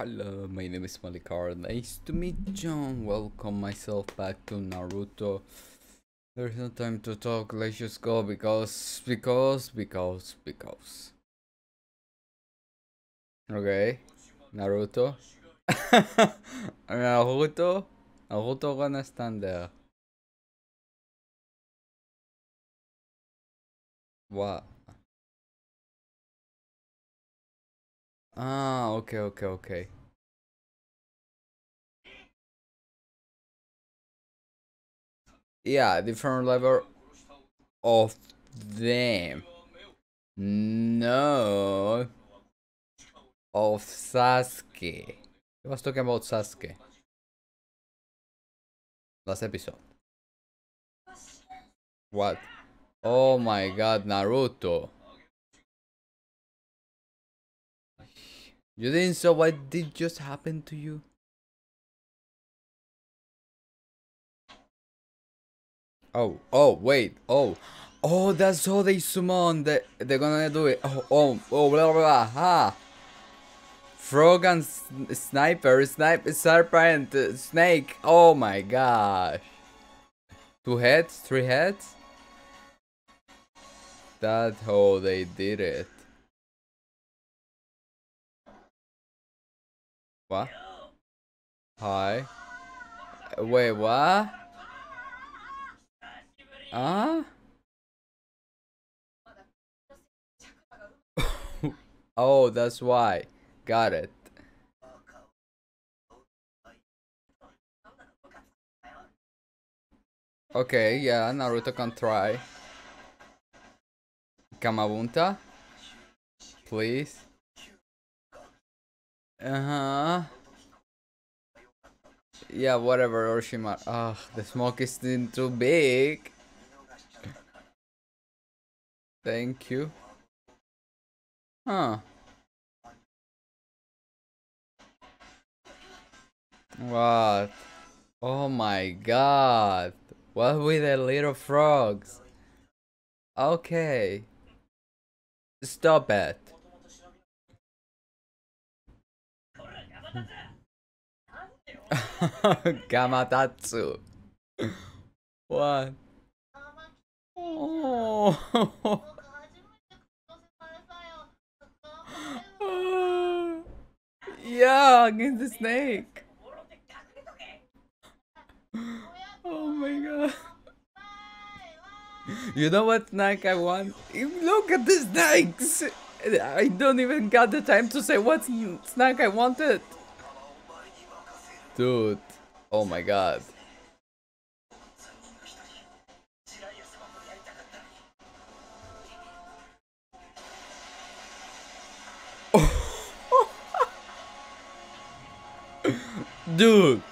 Hello, my name is Malik Card. Nice to meet John. Welcome myself back to Naruto. There's no time to talk. Let's just go because, because, because, because. Okay, Naruto. Naruto. Naruto gonna stand there. What? Ah, okay, okay, okay. Yeah, different level of them. No. Of Sasuke. He was talking about Sasuke. Last episode. What? Oh my god, Naruto. You didn't saw what did just happen to you? Oh, oh, wait, oh. Oh, that's how they summon. They, they're gonna do it. Oh, oh, oh, blah, blah, blah. Ha. Frog and Sniper, Sniper, Serpent, uh, Snake. Oh my gosh. Two heads? Three heads? That's how they did it. What? Hi. Uh, Wait, what? Huh? oh, that's why. Got it. Okay, yeah, Naruto can try. Gamabunta? Please? Uh-huh. Yeah, whatever, Orochimaru. Ugh, the smoke is too big. Thank you. Huh. What? Oh my god. What with the little frogs? Okay. Stop it. Gamatatsu. What? Oh. yeah, against the snake. Oh my god. You know what snack I want? Look at the snakes! I don't even got the time to say what sn- snack I wanted. Dude. Oh my god. Dude.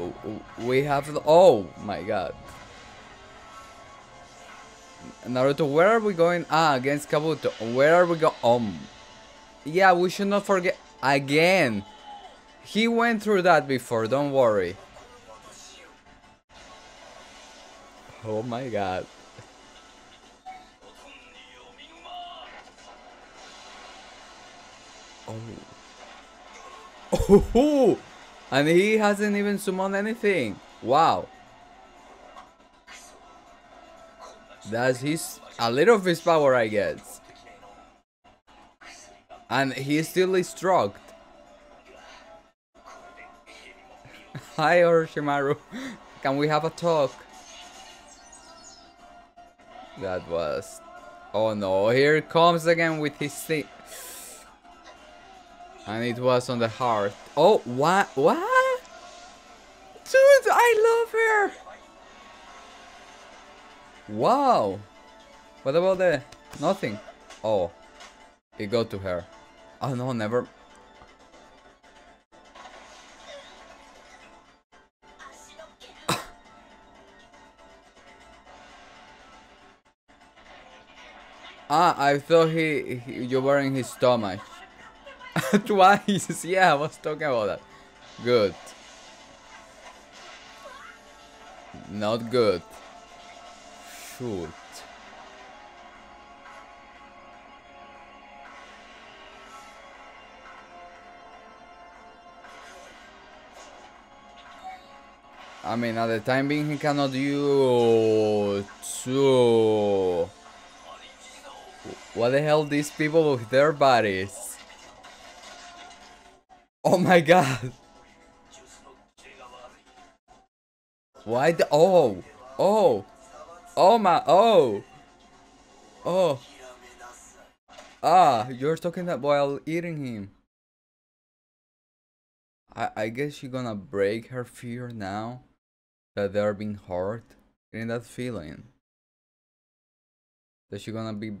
Oh, oh, we have the. Oh my god. Naruto, where are we going? Ah, against Kabuto. Where are we going? Um. Yeah, we should not forget. Again. He went through that before, don't worry. Oh my god. Oh. Oh, and he hasn't even summoned anything. Wow. That's his a little of his power, I guess. And he still is struck. Hi, Orochimaru. Can we have a talk? That was. Oh no, here comes again with his thing. And it was on the heart. Oh, what? What? Dude, I love her! Wow! What about the... Nothing. Oh. It got to her. Oh no, never... Ah, I thought he, he you were in his stomach. Twice, yeah, I was talking about that. Good. Not good. Shoot. I mean, at the time being, he cannot do two. What the hell, these people with their bodies? Oh my god! Why the- Oh! Oh! Oh my- Oh! Oh! Ah, you're talking that while eating him. I, I guess you're gonna break her fear now that they're being hurt. Getting that feeling. That she's gonna be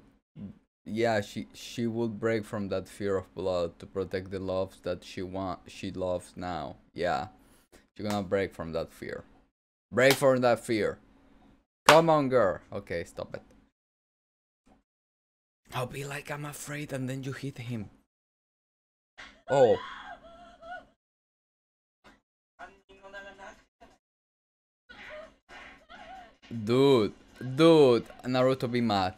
yeah she she would break from that fear of blood to protect the loves that she want she loves now. Yeah. She's gonna break from that fear. Break from that fear. Come on girl. Okay stop it. I'll be like i'm afraid and then you hit him. Oh dude dude naruto be mad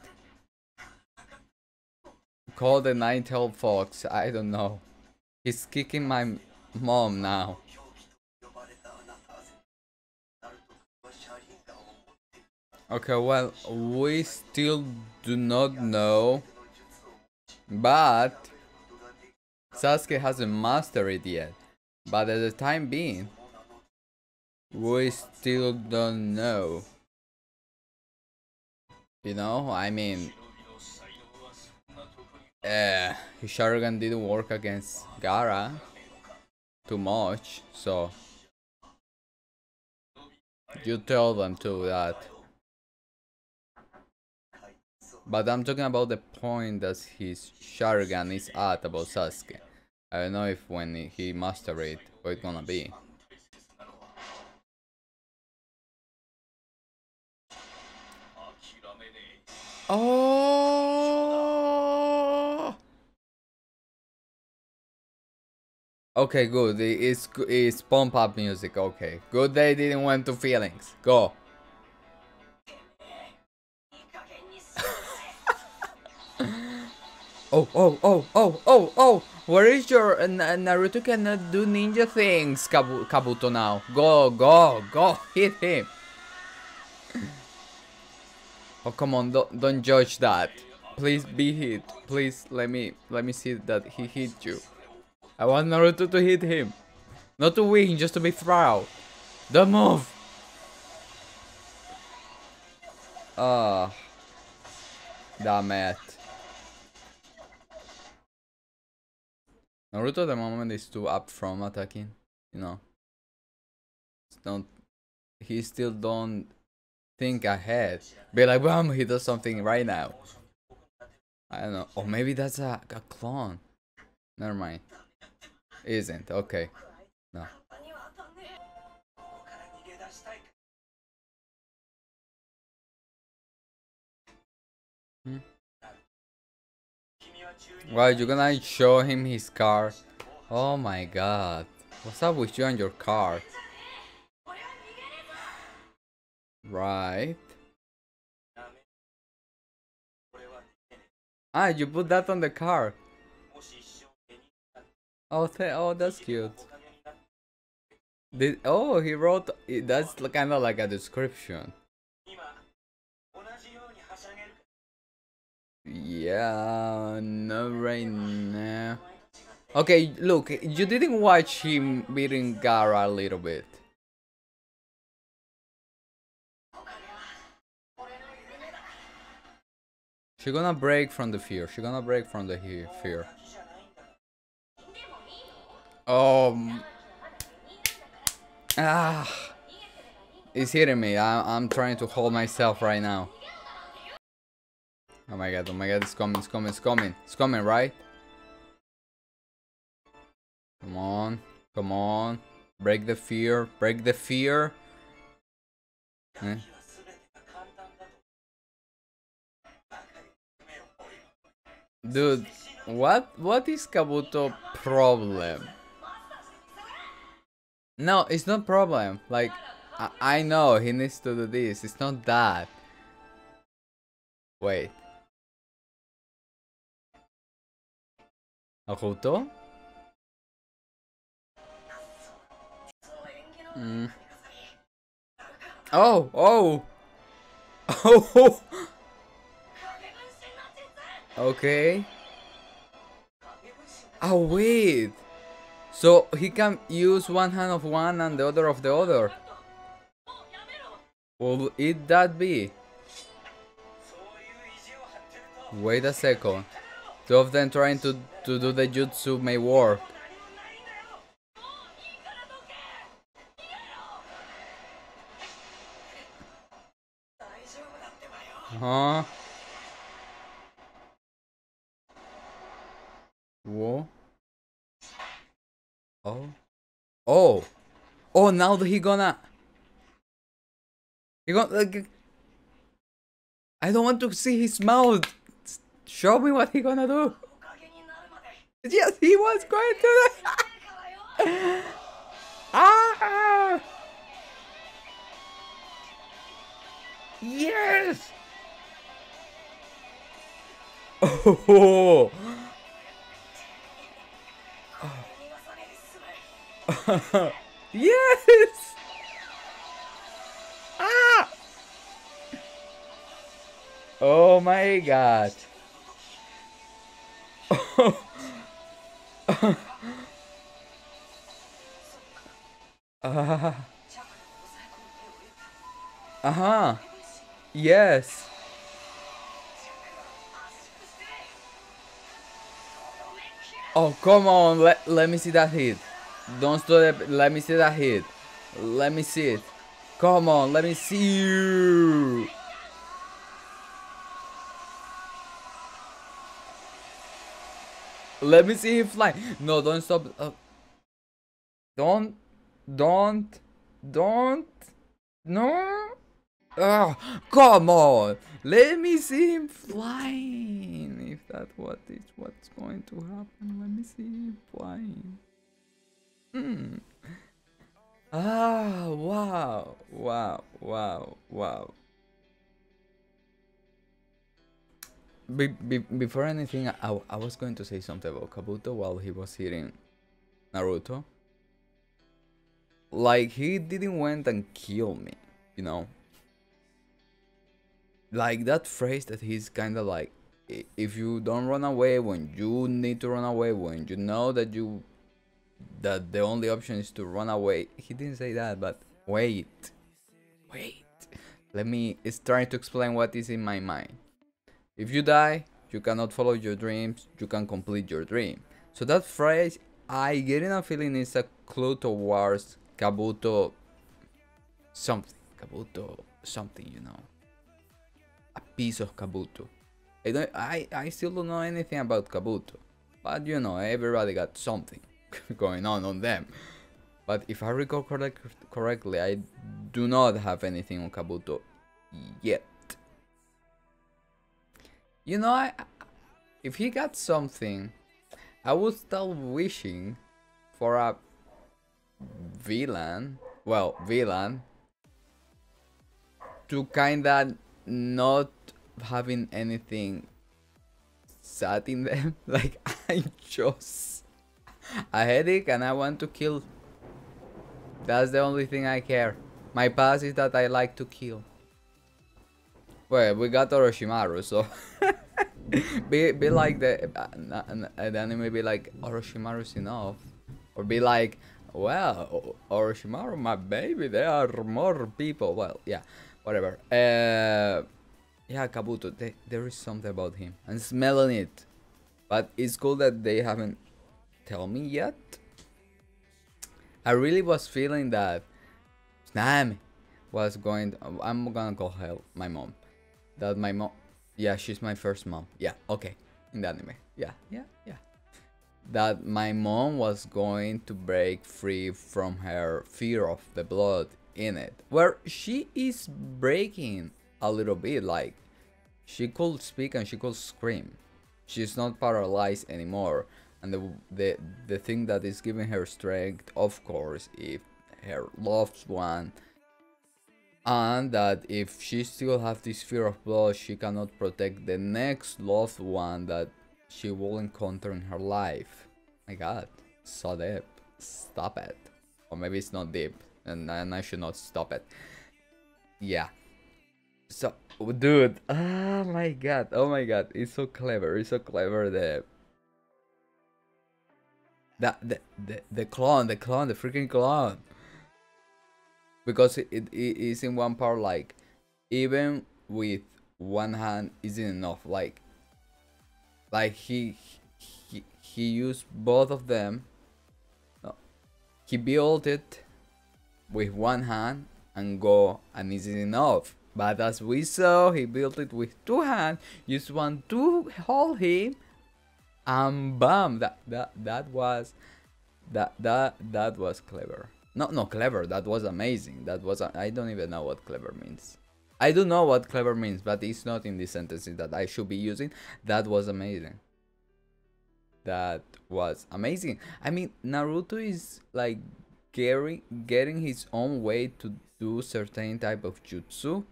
Call the nine-tailed fox. I don't know. He's kicking my mom now. Okay, well, we still do not know, but Sasuke hasn't mastered it yet. But at the time being, we still don't know. You know, I mean, uh, his Sharingan didn't work against Gaara too much, so you tell them to that. But I'm talking about the point that his Sharingan is at about Sasuke. I don't know if when he master it, what it's gonna be. Oh. Okay, good. It's it's pump up music. Okay, good. They didn't went to feelings. Go. oh oh oh oh oh oh! Where is your uh, Naruto cannot do ninja things, Kabu Kabuto now? Go go go! Hit him! Oh come on, don't don't judge that. Please be hit. Please let me let me see that he hit you. I want Naruto to hit him. Not to win, just to be proud. Don't move. Ah. Uh, damn it. Naruto at the moment is too up from attacking, you know. Don't he still don't think ahead. Be like, boom, he does something right now. I don't know. Or maybe that's a, a clone. Never mind. Isn't. Okay. No. Hmm? Why you gonna show him his car? Oh my god. What's up with you and your car? Right. Ah, you put that on the car. Oh, oh, that's cute. Did oh he wrote that's kind of like a description. Yeah, no right now. Okay, look, you didn't watch him beating Gaara a little bit. She gonna break from the fear. She gonna break from the fear. Um. Ah. It's hitting me. I, I'm trying to hold myself right now. Oh my god, oh my god, it's coming, it's coming, it's coming. It's coming, right? Come on, come on. Break the fear, break the fear. Eh? Dude, what what is Kabuto problem? No, it's not problem. Like I, I know he needs to do this. It's not that. Wait. Naruto? Mm. Oh, oh. Oh. Okay. Oh, wait. So he can use one hand of one and the other of the other. Will it that be? Wait a second. Two of them trying to, to do the jutsu may work. Huh? Whoa. Oh. Oh. Oh, now he gonna... He gonna... Like, I don't want to see his mouth. Show me what he gonna do. Yes, he was going to... ah! Yes! Oh! yes! Ah! Oh my god. uh, uh-huh. Yes. Oh, come on. Let, let me see that hit. Don't stop it. Let me see that hit. Let me see it. Come on. Let me see you. Let me see him fly. No, don't stop. Uh, don't. Don't. Don't. No. Oh, come on! Let me see him flying. If that's what is what's going to happen, let me see him flying. Hmm. Ah, wow, wow, wow, wow. Be, be, before anything, I, I was going to say something about Kabuto while he was hitting Naruto. Like, he didn't went and kill me, you know? like that phrase that he's kind of like if you don't run away when you need to run away when you know that you that the only option is to run away. He didn't say that but wait. Wait. Let me it's trying to explain what is in my mind. If you die you cannot follow your dreams. You can complete your dream. So that phrase i get in a feeling is a clue towards kabuto something. Kabuto something you know. A piece of Kabuto. I, don't, I, I still don't know anything about Kabuto, but you know, everybody got something going on on them. But if I recall correct, correctly, I do not have anything on Kabuto yet. You know, I, if he got something, I would start wishing for a villain, well, villain, to kinda not having anything sad in them. like I just a headache and I want to kill. That's the only thing I care. My past is that I like to kill. Well, we got Orochimaru, so be be like the uh, the anime be like Orochimaru's enough, or be like, well, Orochimaru, my baby, there are more people. Well, yeah whatever. Uh, yeah, Kabuto, they, there is something about him. I'm smelling it. But it's cool that they haven't tell me yet. I really was feeling that Nami was going I'm gonna call her my mom. That my mom yeah, she's my first mom. Yeah, okay. In the anime. Yeah, yeah, yeah. That my mom was going to break free from her fear of the blood in it where she is breaking a little bit like she could speak and she could scream she's not paralyzed anymore and the the the thing that is giving her strength of course if her loved one and that if she still have this fear of blood she cannot protect the next loved one that she will encounter in her life my god so deep stop it or maybe it's not deep and, and I should not stop it. yeah. So, dude, oh my god, oh my god, it's so clever, it's so clever. The the the the, the clone, the clone, the freaking clone. Because it, it, is in one part like even with one hand isn't enough. Like like he he he used both of them. He built it with one hand and go and isn't enough. But as we saw, he built it with two hands, used one to hold him, and bam! That that that was that that that was clever. No, no, clever. That was amazing. That was I don't even know what clever means. I don't know what clever means, but it's not in the sentences that I should be using. That was amazing. That was amazing. I mean, Naruto is like getting getting his own way to do certain type of jutsu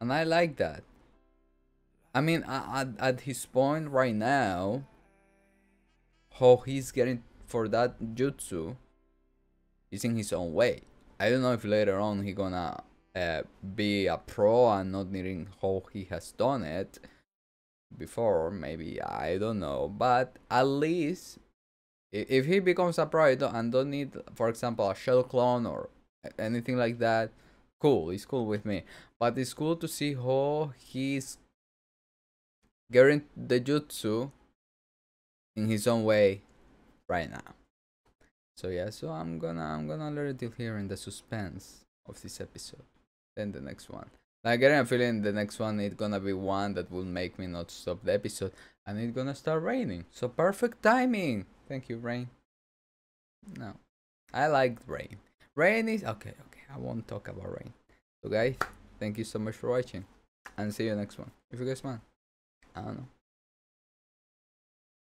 and I like that. I mean, at, at his point right now, how he's getting for that jutsu is in his own way. I don't know if later on he gonna uh, be a pro and not needing how he has done it before. Maybe I don't know, but at least if he becomes a pro and don't need, for example, a shell clone or anything like that, cool. It's cool with me. But it's cool to see how he's getting the jutsu in his own way right now. So yeah, so I'm gonna I'm gonna let it here in the suspense of this episode. Then the next one. I get a feeling the next one is gonna be one that will make me not stop the episode and it's gonna start raining. So perfect timing. Thank you, rain. No. I like rain. Rain is okay, okay. I won't talk about rain. So guys, thank you so much for watching and see you next one. If you guys want. Áno.